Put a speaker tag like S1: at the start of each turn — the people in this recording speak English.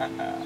S1: ha ha ha.